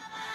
Yeah.